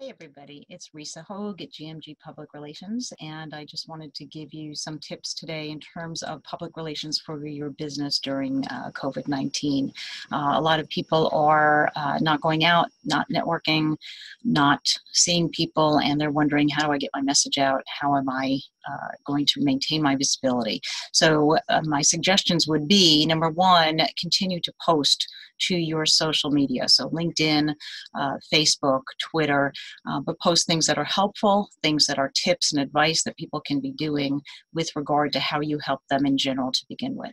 Hey everybody, it's Risa Hoag at GMG Public Relations, and I just wanted to give you some tips today in terms of public relations for your business during uh, COVID-19. Uh, a lot of people are uh, not going out, not networking, not seeing people, and they're wondering, how do I get my message out? How am I uh, going to maintain my visibility? So uh, my suggestions would be, number one, continue to post to your social media. So LinkedIn, uh, Facebook, Twitter, uh, but post things that are helpful, things that are tips and advice that people can be doing with regard to how you help them in general to begin with.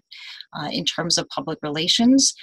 Uh, in terms of public relations,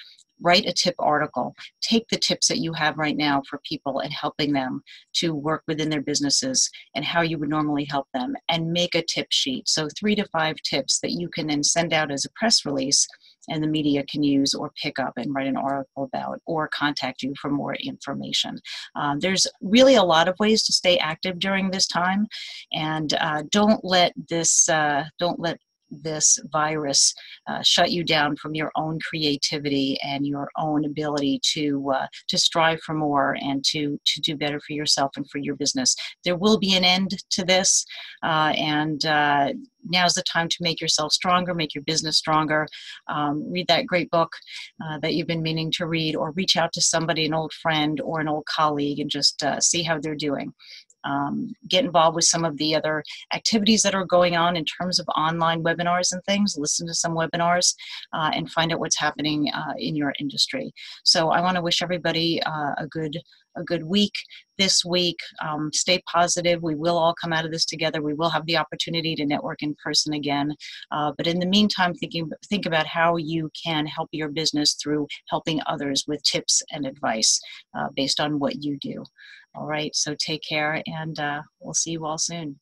write a tip article. Take the tips that you have right now for people and helping them to work within their businesses and how you would normally help them and make a tip sheet. So, three to five tips that you can then send out as a press release and the media can use or pick up and write an article about or contact you for more information. Um, there's really a lot of ways to stay active during this time, and uh, don't let this uh, don't let this virus uh, shut you down from your own creativity and your own ability to uh, to strive for more and to to do better for yourself and for your business. There will be an end to this, uh, and uh, now's the time to make yourself stronger, make your business stronger. Um, read that great book uh, that you've been meaning to read, or reach out to somebody, an old friend or an old colleague, and just uh, see how they're doing um, get involved with some of the other activities that are going on in terms of online webinars and things, listen to some webinars, uh, and find out what's happening uh, in your industry. So I want to wish everybody uh, a good a good week this week. Um, stay positive. We will all come out of this together. We will have the opportunity to network in person again. Uh, but in the meantime, thinking think about how you can help your business through helping others with tips and advice uh, based on what you do. All right, so take care and uh, we'll see you all soon.